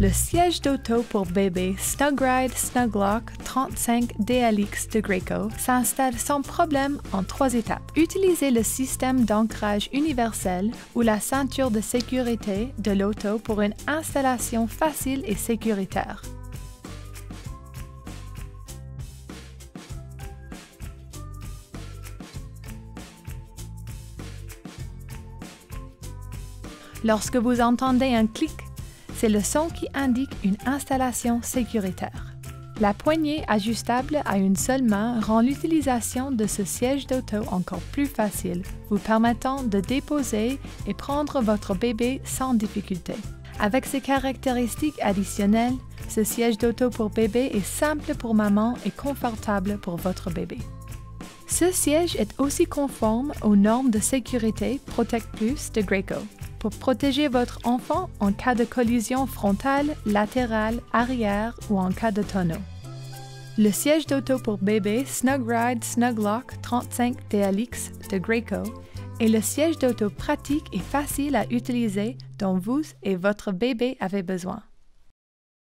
Le siège d'auto pour bébé Snugride Snuglock 35 DLX de Graco s'installe sans problème en trois étapes. Utilisez le système d'ancrage universel ou la ceinture de sécurité de l'auto pour une installation facile et sécuritaire. Lorsque vous entendez un clic, c'est le son qui indique une installation sécuritaire. La poignée ajustable à une seule main rend l'utilisation de ce siège d'auto encore plus facile, vous permettant de déposer et prendre votre bébé sans difficulté. Avec ces caractéristiques additionnelles, ce siège d'auto pour bébé est simple pour maman et confortable pour votre bébé. Ce siège est aussi conforme aux normes de sécurité Protect Plus de Graco pour protéger votre enfant en cas de collision frontale, latérale, arrière ou en cas de tonneau. Le siège d'auto pour bébé Snug Ride Snug Lock 35 DLX de Graco est le siège d'auto pratique et facile à utiliser dont vous et votre bébé avez besoin.